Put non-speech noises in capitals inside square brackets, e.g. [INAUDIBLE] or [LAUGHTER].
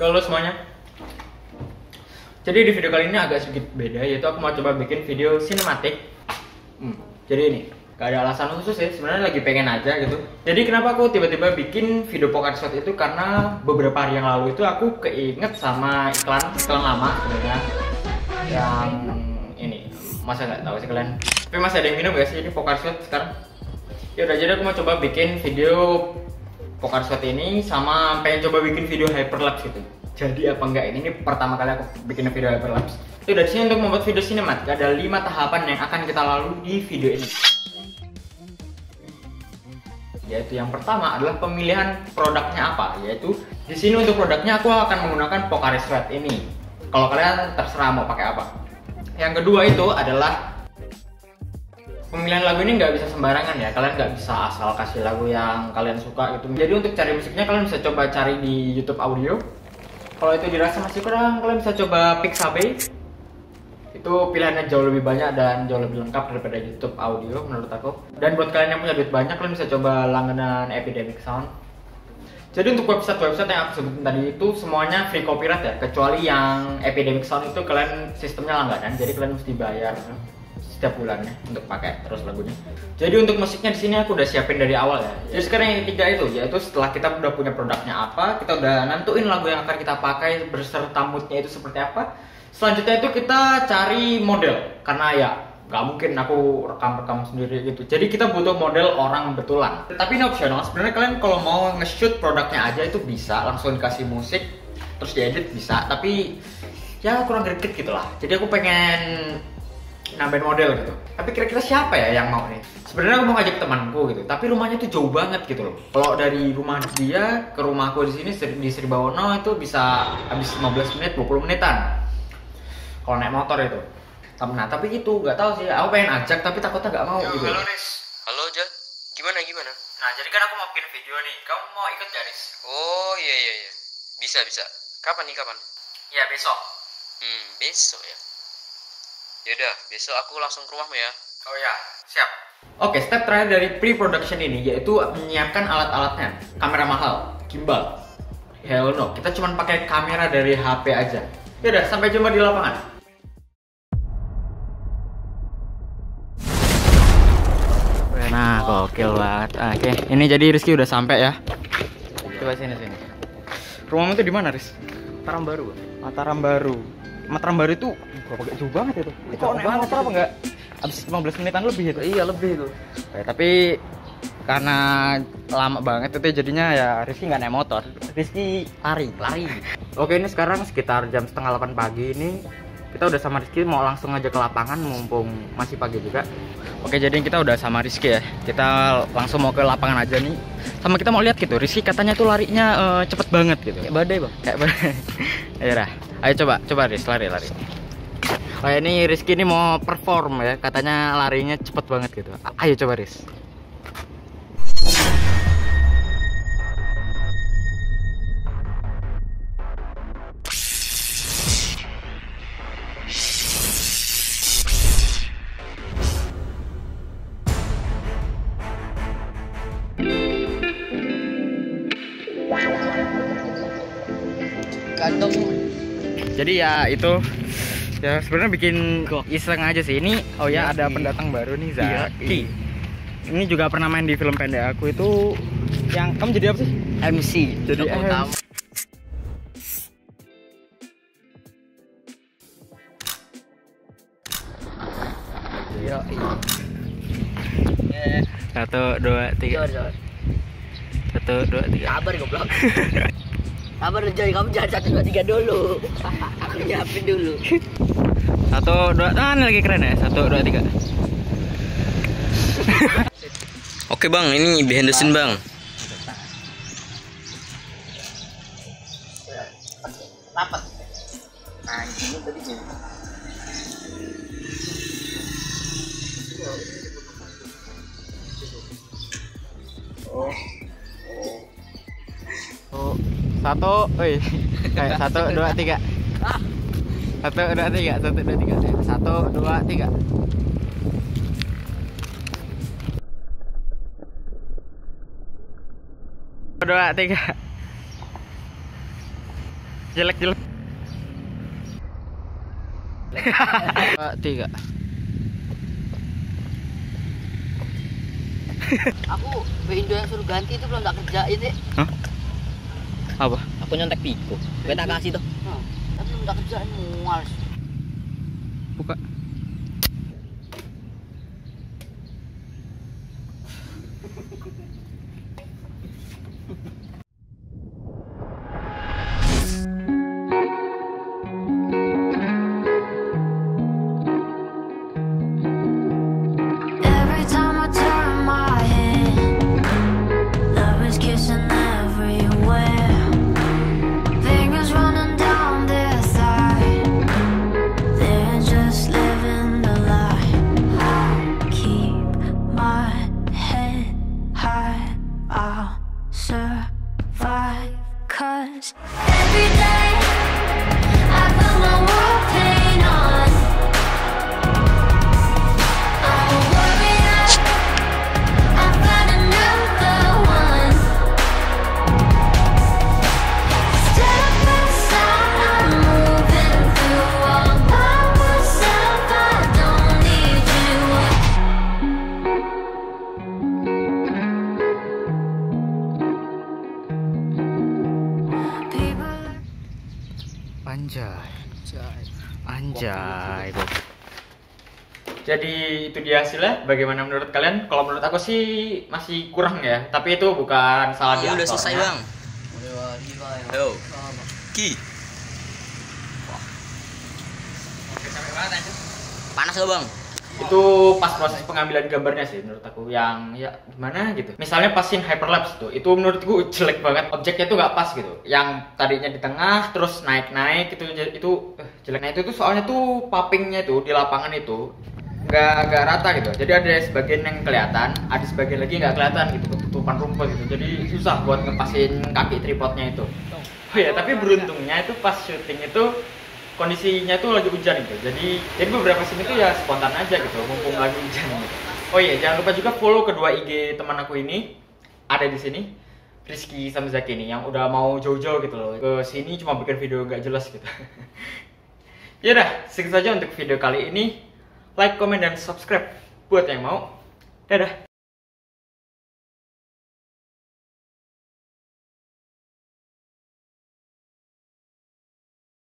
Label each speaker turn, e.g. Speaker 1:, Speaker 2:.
Speaker 1: Halo semuanya. Jadi di video kali ini agak sedikit beda, yaitu aku mau coba bikin video sinematik. Hmm, jadi ini, gak ada alasan khusus ya, sebenarnya lagi pengen aja gitu. Jadi kenapa aku tiba-tiba bikin video pocket shot itu karena beberapa hari yang lalu itu aku keinget sama iklan iklan lama sebenarnya yang ini masa nggak tahu sih kalian. Tapi masih ada yang minum gak sih ini pocket shot sekarang? Ya udah jadi aku mau coba bikin video poker shot ini sama pengen coba bikin video hyperlapse gitu. Jadi apa enggak ini, ini pertama kali aku bikin video hyperlapse. Itu dari sini untuk membuat video sinematik ada lima tahapan yang akan kita lalui di video ini. Yaitu yang pertama adalah pemilihan produknya apa, yaitu di sini untuk produknya aku akan menggunakan Pocari Sweat ini. Kalau kalian terserah mau pakai apa. Yang kedua itu adalah pemilihan lagu ini nggak bisa sembarangan ya kalian nggak bisa asal kasih lagu yang kalian suka gitu jadi untuk cari musiknya kalian bisa coba cari di YouTube audio kalau itu dirasa masih kurang kalian bisa coba Pixabay itu pilihannya jauh lebih banyak dan jauh lebih lengkap daripada YouTube audio menurut aku. Dan buat kalian yang punya duit banyak kalian bisa coba langganan Epidemic Sound. Jadi untuk website-website yang aku sebutin tadi itu semuanya free copyright ya. Kecuali yang Epidemic Sound itu kalian sistemnya langganan jadi kalian mesti bayar setiap bulannya untuk pakai terus lagunya. Jadi untuk musiknya di sini aku udah siapin dari awal ya. Jadi sekarang yang ketiga itu yaitu setelah kita udah punya produknya apa, kita udah nentuin lagu yang akan kita pakai berserta moodnya itu seperti apa. Selanjutnya itu kita cari model karena ya nggak mungkin aku rekam-rekam sendiri gitu. Jadi kita butuh model orang betulan. Tapi ini opsional. Sebenarnya kalian kalau mau nge-shoot produknya aja itu bisa langsung dikasih musik terus diedit bisa. Tapi ya kurang greget gitu lah. Jadi aku pengen nambahin model gitu. Tapi kira-kira siapa ya yang mau nih? Sebenarnya aku mau ngajak temanku gitu, tapi rumahnya tuh jauh banget gitu loh. Kalau dari rumah dia ke rumahku di sini di Sribawono itu bisa habis 15 menit, 20 menitan. Kalau naik motor itu. Nah, tapi itu nggak tahu sih. Aku pengen ajak tapi takutnya nggak mau gitu.
Speaker 2: Halo Riz. Halo Jan. Gimana gimana?
Speaker 1: Nah, jadi kan aku mau bikin video nih. Kamu mau ikut gak?
Speaker 2: Oh iya iya iya. Bisa bisa. Kapan nih kapan?
Speaker 1: Ya, besok.
Speaker 2: Hmm besok ya. Yaudah besok aku langsung ke rumahmu ya.
Speaker 1: Oh ya, siap. Oke, step terakhir dari pre-production ini yaitu menyiapkan alat-alatnya. Kamera mahal, gimbal. Hell no, kita cuma pakai kamera dari HP aja. Yaudah, sampai jumpa di lapangan. Nah, gokil banget. Oke, ini jadi Rizky udah sampai ya. Coba sini sini. Rumahmu tuh di mana, Riz?
Speaker 2: Mataram baru.
Speaker 1: Mataram Baru. Mataram Baru itu berapa gak jauh banget itu. Itu naik
Speaker 2: banget
Speaker 1: motor apa enggak? Abis 15 menitan lebih itu.
Speaker 2: Iya lebih itu.
Speaker 1: Ya, tapi karena lama banget itu jadinya ya Rizky nggak naik motor Rizky lari lari oke ini sekarang sekitar jam setengah 8 pagi ini kita udah sama Rizky mau langsung aja ke lapangan mumpung masih pagi juga oke jadi kita udah sama Rizky ya kita langsung mau ke lapangan aja nih sama kita mau lihat gitu Rizky katanya tuh larinya eh, cepet banget gitu
Speaker 2: Kayak badai bang.
Speaker 1: kayak badai [LAUGHS] ayo dah ayo coba coba Riz lari lari. Oh ini Rizky ini mau perform ya katanya larinya cepet banget gitu. Ayo coba Riz jadi ya itu ya sebenarnya bikin iseng aja sih ini oh ya ada
Speaker 2: Zaki.
Speaker 1: pendatang baru nih Zaki
Speaker 2: Zaki.
Speaker 1: ini juga pernah main di film pendek aku itu yang kamu jadi apa sih
Speaker 2: MC.
Speaker 1: Jadi MC. Yo,
Speaker 2: Eh,
Speaker 1: satu dua tiga satu dua tiga
Speaker 2: Sabar goblok. [LAUGHS] Sabar Joy, kamu jangan satu dua tiga dulu. [LAUGHS] Aku nyiapin dulu.
Speaker 1: satu dua ah, ini lagi keren ya satu dua tiga [LAUGHS]
Speaker 2: Oke bang, ini behind the scene bang.
Speaker 1: rapat
Speaker 2: Nah, ini tadi gini.
Speaker 1: Satu woi kayak [LAUGHS] satu dua tiga. Satu dua tiga. Satu dua tiga. Satu dua tiga. Dua tiga. Jelek jelek. Tiga.
Speaker 2: Aku Indo yang suruh ganti itu belum tak kerjain deh.
Speaker 1: Hah? Apa
Speaker 2: Aku nyontek Piko. Gue tak kasih tuh. Tapi belum tak kerjain mual.
Speaker 1: buka anjay Bob. jadi itu dia hasilnya bagaimana menurut kalian kalau menurut aku sih masih kurang ya tapi itu bukan salah di
Speaker 3: Iya, udah selesai bang.
Speaker 2: Ya.
Speaker 3: Yo, ki. Panas lo bang.
Speaker 1: Itu pas proses pengambilan gambarnya sih menurut aku. Yang ya gimana gitu. Misalnya pas scene hyperlapse tuh itu menurutku jelek banget. Objeknya tuh nggak pas gitu. Yang tadinya di tengah terus naik naik itu itu eh, jelek. Nah itu tuh soalnya tuh poppingnya tuh di lapangan itu nggak nggak rata gitu. Jadi ada sebagian yang kelihatan ada sebagian lagi nggak kelihatan gitu ketutupan rumput gitu. Jadi susah buat ngepasin kaki tripodnya itu. Oh ya tapi beruntungnya itu pas syuting itu kondisinya tuh lagi hujan gitu. Jadi jadi beberapa scene itu ya spontan aja gitu mumpung lagi hujan. Gitu. oh iya jangan lupa juga follow kedua IG teman aku ini. Ada di sini Rizky sama Zaki ini yang udah mau jauh-jauh gitu loh. Ke sini cuma bikin video nggak jelas gitu. [LAUGHS] Yaudah, segitu saja untuk video kali ini. Like, comment, dan subscribe buat yang mau. Dadah